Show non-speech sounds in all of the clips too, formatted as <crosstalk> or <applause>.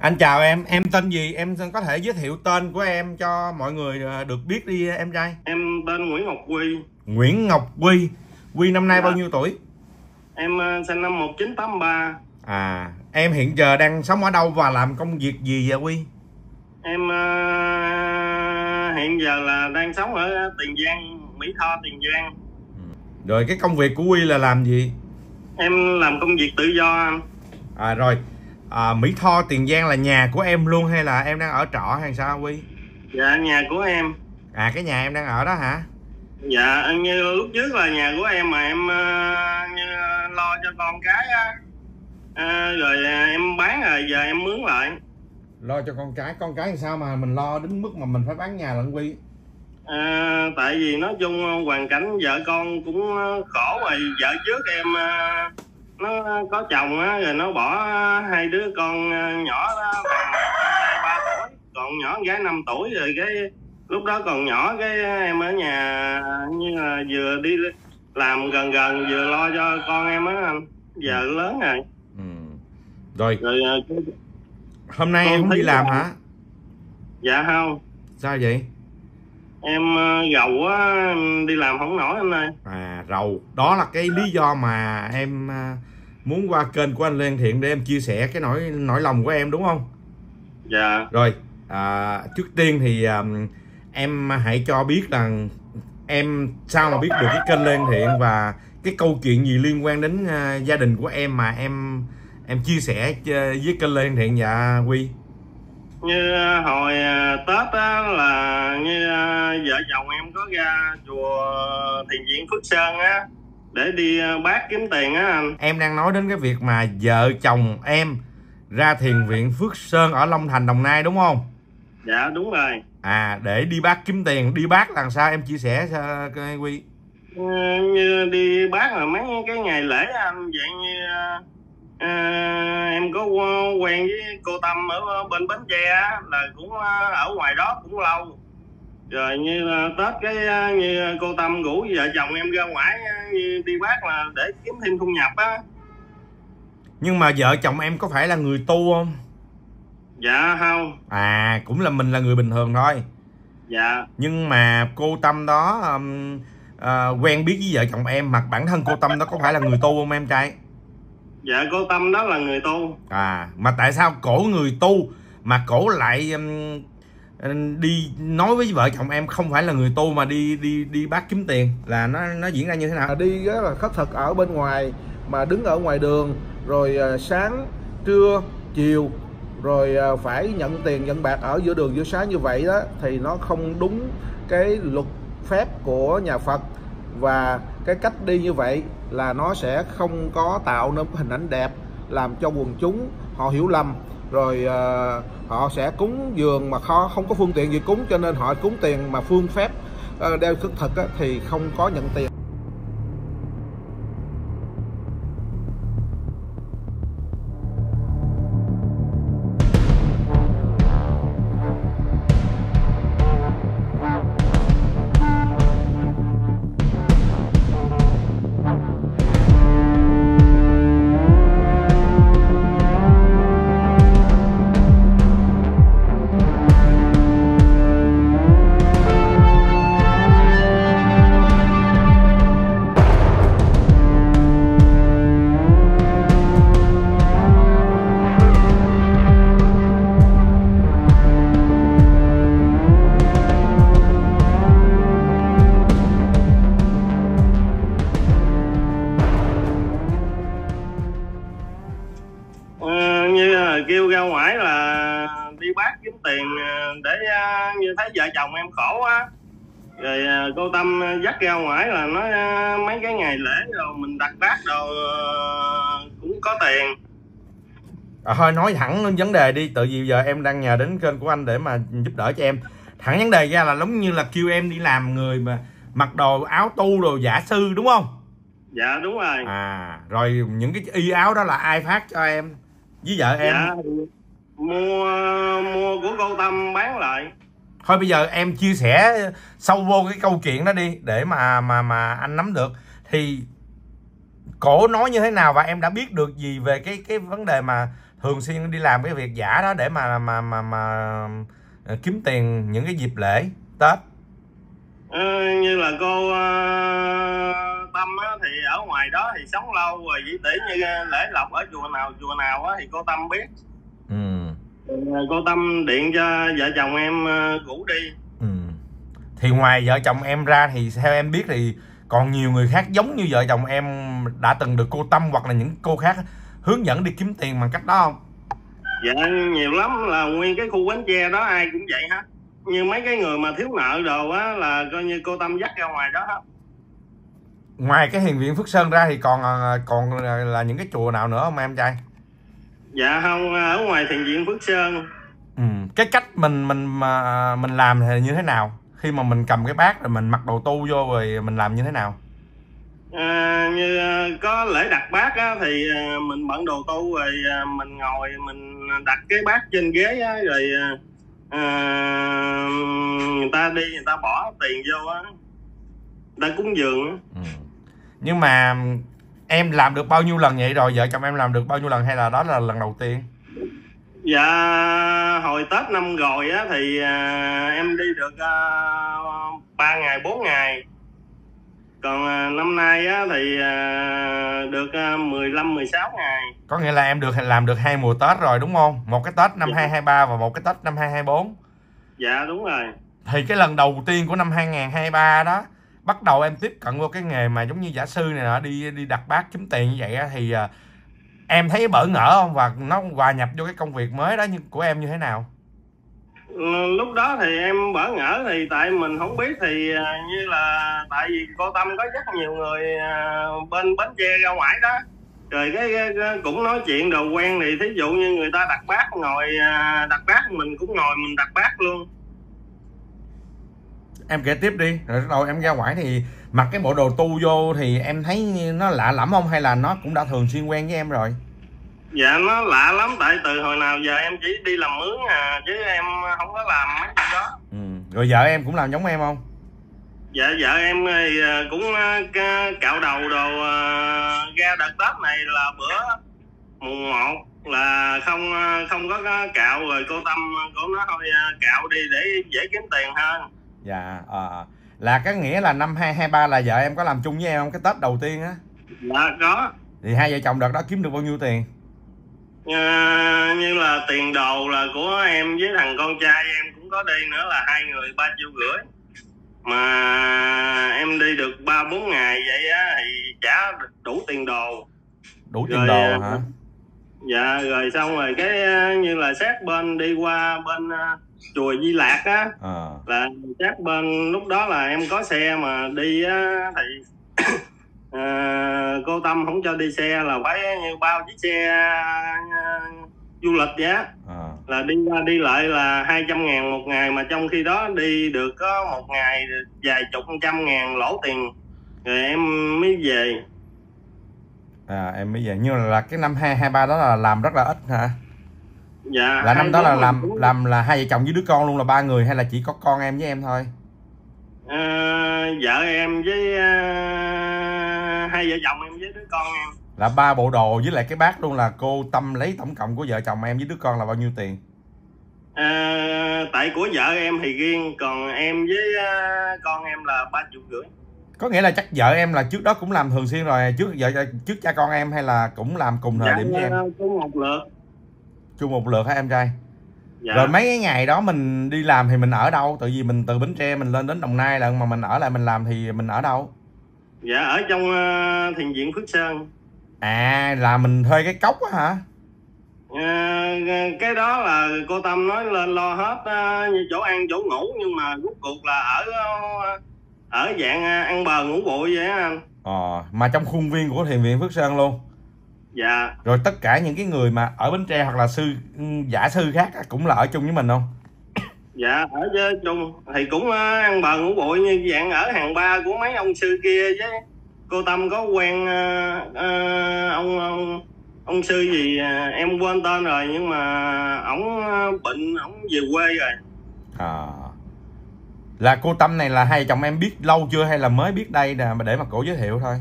Anh chào em, em tên gì? Em có thể giới thiệu tên của em cho mọi người ờ, được biết đi em trai. Em tên Nguyễn Ngọc Quy. Nguyễn Ngọc Quy. Quy năm nay Dạ. bao nhiêu tuổi? Em ờ, sinh năm 1983. À, em hiện giờ đang sống ở đâu và làm công việc gì vậy Quy? Em ờ, hiện giờ là đang sống ở Tiền Giang, Mỹ Tho, Tiền Giang. Rồi cái công việc của Quy là làm gì? Em làm công việc tự do anh. À rồi, à, Mỹ Tho Tiền Giang là nhà của em luôn hay là em đang ở trọ hay sao Quy? Dạ nhà của em. À cái nhà em đang ở đó hả? Dạ như lúc trước là nhà của em mà em ờ, như lo cho con cái á. Ờ, rồi ờ, em bán rồi giờ em mướn lại. Lo cho con cái, con cái sao mà mình lo đến mức mà mình phải bán nhà lận Quy? Ờ, tại vì nói chung hoàn cảnh vợ con cũng khổ rồi vợ trước em ờ, nó có chồng á rồi nó bỏ hai đứa con nhỏ đó ba tuổi còn nhỏ gái 5 tuổi rồi cái lúc đó còn nhỏ cái em ở nhà như là vừa đi làm gần gần vừa lo cho con em á anh giờ lớn rồi Ừ. Rồi, rồi ờ, hôm nay em không đi làm là- hả? dạ không Sao vậy? Em ờ, gầu á đi làm không nổi anh ơi À rầu Đó là cái lý do mà em à, muốn qua kênh của anh Lê Thiện để em chia sẻ cái nỗi nỗi lòng của em đúng không? dạ Rồi à, trước tiên thì à, em hãy cho biết là em sao mà biết được cái kênh Lê Thiện và cái câu chuyện gì liên quan đến à, gia đình của em mà em em chia sẻ với kênh Lê Thiện dạ Quy. Như ờ, hồi ờ, tết á là như ờ, vợ chồng em có ra chùa thiền viện phước sơn á để đi bát kiếm tiền á anh Em đang nói đến cái việc mà vợ chồng em ra thiền viện Phước Sơn ở Long Thành Đồng Nai đúng không? dạ đúng rồi À để đi bác kiếm tiền, đi bác làm sao em chia sẻ cho cái Quy. Như đi bát là mấy cái ngày lễ anh vậy như ờ, ờ, em có quen với cô tâm ở bên bến tre là cũng ờ, ở ngoài đó cũng lâu rồi như ờ, tết cái ờ, như cô tâm rủ vợ chồng em ra ngoài ờ, như đi bát là để kiếm thêm thu nhập á Nhưng mà vợ chồng em có phải là người tu không? dạ không À cũng là mình là người bình thường thôi. dạ Nhưng mà cô Tâm đó um, à, quen biết với vợ chồng em mà bản thân cô Tâm đó có phải là người tu không em trai? Dạ cô tâm đó là người tu. À mà tại sao cổ người tu mà cổ lại um, đi nói với vợ chồng em không phải là người tu mà đi đi đi bác kiếm tiền? Là nó nó diễn ra như thế nào? À, đi rất là khất thực ở bên ngoài mà đứng ở ngoài đường rồi à, sáng trưa chiều rồi à, phải nhận tiền nhận bạc ở giữa đường giữa sáng như vậy đó thì nó không đúng cái luật phép của nhà Phật. Và cái cách đi như vậy là nó sẽ không có tạo nên hình ảnh đẹp làm cho quần chúng họ hiểu lầm. Rồi uh, họ sẽ cúng dường mà khó không có phương tiện gì cúng cho nên họ cúng tiền mà phương phép uh, đeo khất thực á, thì không có nhận tiền. Thấy vợ chồng em khổ á rồi ờ, cô tâm dắt ra ngoài là nói ờ, mấy cái ngày lễ rồi mình đặt bát đồ ờ, cũng có tiền. À, thôi nói thẳng lên vấn đề đi tự vì giờ em đang nhờ đến kênh của anh để mà giúp đỡ cho em. Thẳng vấn đề ra là giống như là kêu em đi làm người mà mặc đồ áo tu đồ giả sư đúng không? Dạ đúng rồi. À rồi những cái y áo đó là ai phát cho em? Với vợ em? Dạ mua mua của cô tâm bán lại thôi bây giờ em chia sẻ sâu vô cái câu chuyện đó đi để mà mà mà anh nắm được. Thì cổ nói như thế nào và em đã biết được gì về cái cái vấn đề mà thường xuyên đi làm cái việc giả đó để mà mà mà mà kiếm tiền những cái dịp lễ tết? Ừ, như là cô uh, Tâm á, thì ở ngoài đó thì sống lâu rồi chỉ tỷ như lễ lộc ở chùa nào chùa nào á, thì cô Tâm biết cô Tâm điện cho vợ chồng em ờ, ngủ đi. Ừ. thì ngoài vợ chồng em ra thì theo em biết thì còn nhiều người khác giống như vợ chồng em đã từng được cô Tâm hoặc là những cô khác hướng dẫn đi kiếm tiền bằng cách đó không? Dạ nhiều lắm. Là nguyên cái khu bến tre đó ai cũng vậy hết. Như mấy cái người mà thiếu nợ đồ á là coi như cô Tâm dắt ra ngoài đó hết. Ngoài cái hiền viện Phước Sơn ra thì còn à, còn là, là những cái chùa nào nữa không em trai dạ không ở ngoài thiền viện Phước Sơn ừ. cái cách mình mình mà mình làm thì như thế nào khi mà mình cầm cái bát rồi mình mặc đồ tu vô rồi mình làm như thế nào À, như à, có lễ đặt bát á, thì à, mình bận đồ tu rồi à, mình ngồi mình đặt cái bát trên ghế á, rồi à, à, người ta đi người ta bỏ tiền vô á người ta cúng dường á. ừ. nhưng mà em làm được bao nhiêu lần vậy rồi? Vợ chồng em làm được bao nhiêu lần hay là đó là lần đầu tiên? Dạ hồi tết năm rồi á thì à, em đi được à, ba ngày bốn ngày. Còn à, năm nay á thì à, được à, 15 16 ngày. Có nghĩa là em được làm được hai mùa Tết rồi đúng không? Một cái Tết năm Dạ. 2023 và một cái Tết năm 2024 dạ đúng rồi. Thì cái lần đầu tiên của năm 2023 đó bắt đầu em tiếp cận vô cái nghề mà giống như giả sư này nọ đi đi đặt bát kiếm tiền như vậy á, thì à, em thấy bỡ ngỡ không? Và nó hòa nhập vô cái công việc mới đó như của em như thế nào? Ừ, lúc đó thì em bỡ ngỡ thì tại mình không biết thì à, như là tại vì cô Tâm có rất nhiều người à, bên Bến Tre ra ngoài đó. Rồi cái, cái, cái cũng nói chuyện đồ quen thì thí dụ như người ta đặt bát ngồi à, đặt bát mình cũng ngồi mình đặt bát luôn em kể tiếp đi. Rồi bắt đầu em ra ngoài thì mặc cái bộ đồ tu vô thì em thấy nó lạ lẫm không? Hay là nó cũng đã thường xuyên quen với em rồi? Dạ nó lạ lắm. Tại từ hồi nào giờ em chỉ đi làm mướn à chứ em không có làm mấy chuyện đó. Ừ. rồi vợ em cũng làm giống em không? Dạ vợ em thì à, cũng à, cạo đầu đồ à, ra đợt tết này là bữa mùng 1 là không không có cạo rồi cô tâm cô nói thôi cạo đi để dễ kiếm tiền hơn dạ ờ. là cái nghĩa là năm 2023 là vợ em có làm chung với em không? Cái tết đầu tiên á. Dạ có. Thì hai vợ chồng đợt đó kiếm được bao nhiêu tiền? À, như là tiền đồ là của em với thằng con trai em cũng có đi nữa là hai người ba triệu rưỡi. Mà em đi được ba bốn ngày vậy á thì trả đủ tiền đồ. Đủ tiền Rồi, đồ à, hả? dạ rồi xong rồi cái ờ, như là sát bên đi qua bên ờ, chùa Di Lạc á. Ờ là sát bên lúc đó là em có xe mà đi á thì ờ, <coughs> cô Tâm không cho đi xe là phải như bao chiếc xe ờ, du lịch vậy á. Ờ là đi qua đi lại là 200 ngàn một ngày mà trong khi đó đi được có một ngày vài chục trăm ngàn lỗ tiền rồi em mới về. À em bây giờ như là cái năm 2023 đó là làm rất là ít hả dạ là năm đó là làm cũng- làm là hai vợ chồng với đứa con luôn là ba người hay là chỉ có con em với em thôi? Ờ, vợ em với ờ, hai vợ chồng em với đứa con em. Là ba bộ đồ với lại cái bát luôn là cô tâm lấy tổng cộng của vợ chồng em với đứa con là bao nhiêu tiền? Ờ, tại của vợ em thì riêng còn em với ờ, con em là ba triệu rưỡi. Có nghĩa là chắc vợ em là trước đó cũng làm thường xuyên rồi trước vợ trước cha con em hay là cũng làm cùng thời điểm với em? cũng một lượt chung một lượt hả em trai? Dạ. Rồi mấy cái ngày đó mình đi làm thì mình ở đâu? Tự vì mình từ bến tre mình lên đến đồng nai lần mà mình ở lại mình làm thì mình ở đâu? Dạ ở trong ờ, thiền viện phước sơn. À là mình thuê cái cốc á hả? Ờ, cái đó là cô tâm nói lên lo hết như chỗ ăn chỗ ngủ nhưng mà rốt cuộc là ở ở dạng ăn bờ ngủ bụi vậy anh. Ờ mà trong khuôn viên của thiền viện phước sơn luôn dạ. Rồi tất cả những cái người mà ở bến tre hoặc là sư ừ, giả sư khác cũng là ở chung với mình không? Dạ ở với chung. Thì cũng ờ, ăn bờ ngủ bụi như dạng ở hàng ba của mấy ông sư kia với cô tâm có quen ờ, ờ, ông ông ông sư gì ờ, em quên tên rồi nhưng mà ổng bệnh ổng về quê rồi. À. Là cô tâm này là hai chồng em biết lâu chưa hay là mới biết đây nè mà để mà cổ giới thiệu thôi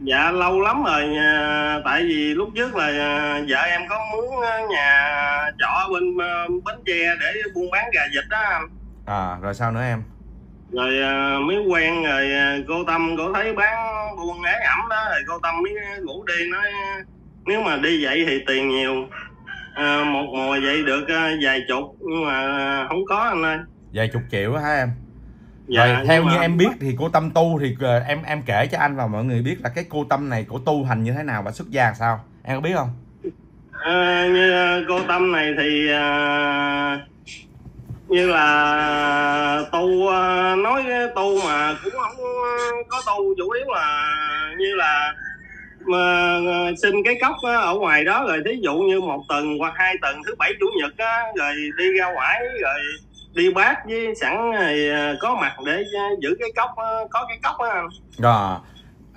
dạ lâu lắm rồi à, tại vì lúc trước là à, vợ em có muốn à, nhà trọ ở bên à, bến tre để buôn bán gà vịt đó anh. À rồi sao nữa em? Rồi à, mới quen rồi à, cô tâm cô thấy bán buôn ế ẩm đó rồi cô tâm mới ngủ đi nói nếu mà đi vậy thì tiền nhiều. À, một mùa vậy được à, vài chục nhưng mà à, không có anh ơi. Vài chục triệu á hả em dạ, rồi theo như mà- em biết thì cô tâm tu thì ờ, em em kể cho anh và mọi người biết là cái cô tâm này cổ tu hành như thế nào và xuất gia sao. Em có biết không? À, như cô Tâm này thì à, như là tu nói tu mà cũng không có tu chủ yếu là như là mà xin cái cốc á, ở ngoài đó rồi thí dụ như một tuần hoặc hai tuần thứ bảy chủ nhật á, rồi đi ra ngoài rồi đi bát với sẵn à, có mặt để à, giữ cái cốc á, có cái cốc á anh. rồi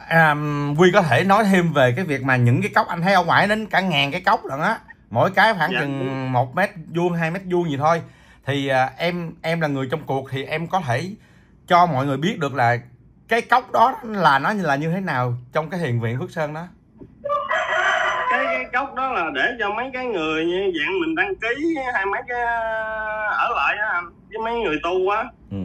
à, Quy có thể nói thêm về cái việc mà những cái cốc anh thấy ở ngoài đến cả ngàn cái cốc lận á mỗi cái khoảng Dạ. chừng một mét vuông hai mét vuông gì thôi thì à, em em là người trong cuộc thì em có thể cho mọi người biết được là cái cốc đó là nó là như thế nào trong cái thiền viện Phước Sơn đó cái, cái cốc đó là để cho mấy cái người như dạng mình đăng ký hay mấy cái ở lại á với mấy người tu á. Ừ.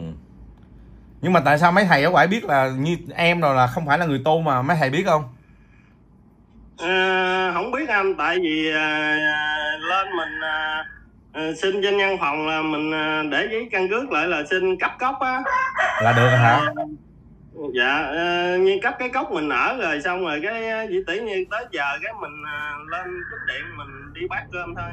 nhưng mà tại sao mấy thầy ở ngoài biết là như em rồi là không phải là người tu mà mấy thầy biết không? Ờ, không biết anh tại vì à, lên mình à, à, xin trên văn phòng là mình à, để giấy căn cước lại là xin cấp cốc á. Là được hả? Dạ ờ, như cấp cái cốc mình ở rồi xong rồi cái chỉ tỷ như tới giờ cái mình à, lên tính điện mình đi bát cơm thôi